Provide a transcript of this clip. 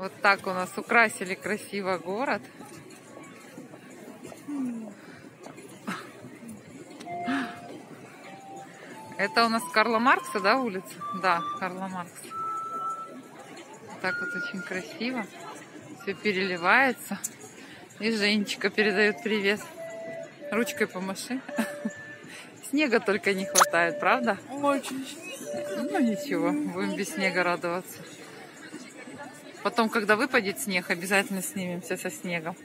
Вот так у нас украсили красиво город. Это у нас Карла Маркса, да, улица? Да, Карла Маркса. Так вот очень красиво. Все переливается. И Женечка передает привет. Ручкой помаши. Снега только не хватает, правда? Очень. Ну ничего, будем без снега радоваться. Потом, когда выпадет снег, обязательно снимемся со снегом.